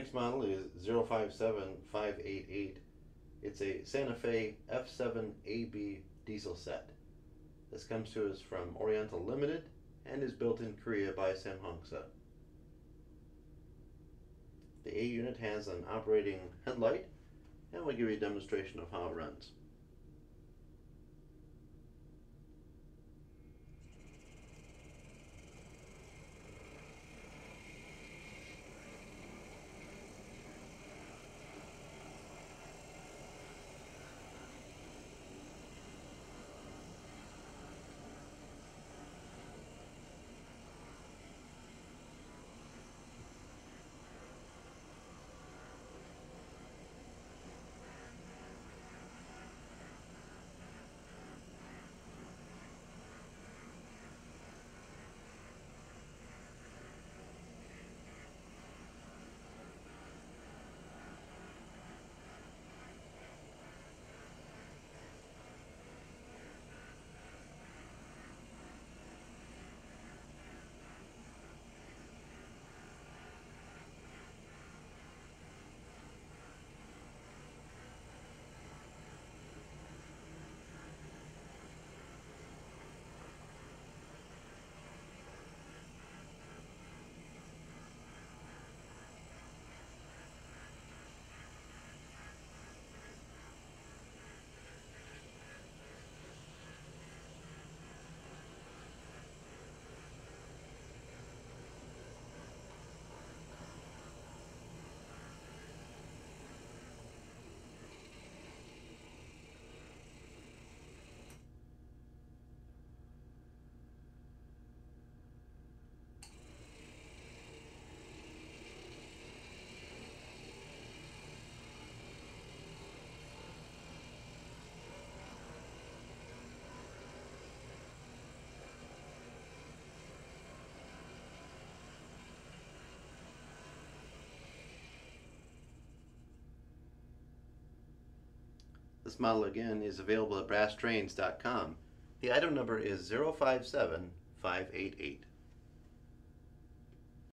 next model is 057588. It's a Santa Fe F7AB diesel set. This comes to us from Oriental Limited and is built in Korea by Samhongsa. The A unit has an operating headlight and we'll give you a demonstration of how it runs. This model again is available at brasstrains.com. The item number is 057588.